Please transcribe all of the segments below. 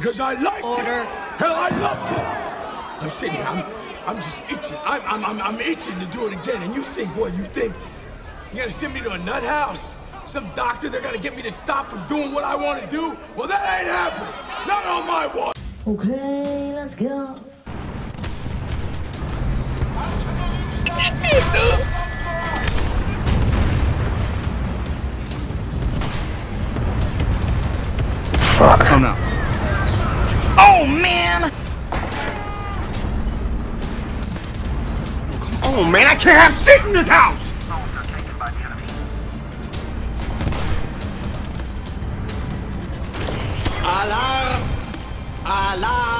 because I like Order. it. Hell, I love it. I'm sitting here, I'm, I'm just itching. I'm, I'm, I'm, I'm itching to do it again. And you think what? You think you're gonna send me to a nut house? Some doctor, they're gonna get me to stop from doing what I want to do? Well, that ain't happening. Not on my watch. Okay, let's go. Fuck. Oh no. Oh man! Oh man, I can't have shit in this house. Alarm! Alarm!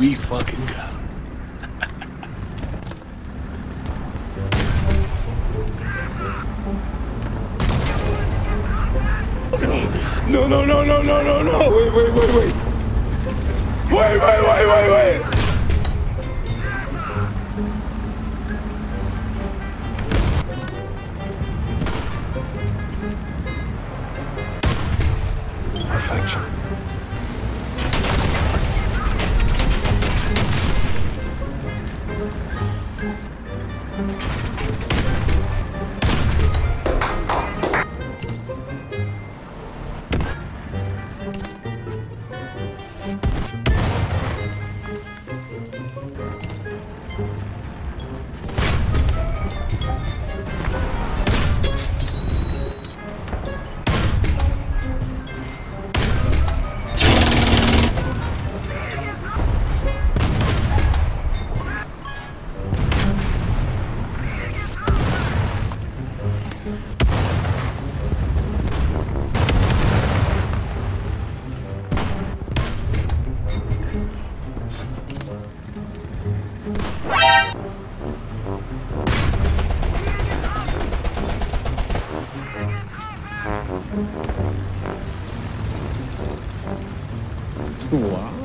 We fucking got. him. No, no, no, no, no, no, no. Wait, wait, wait, wait. Wait, wait, wait, wait, wait. 今！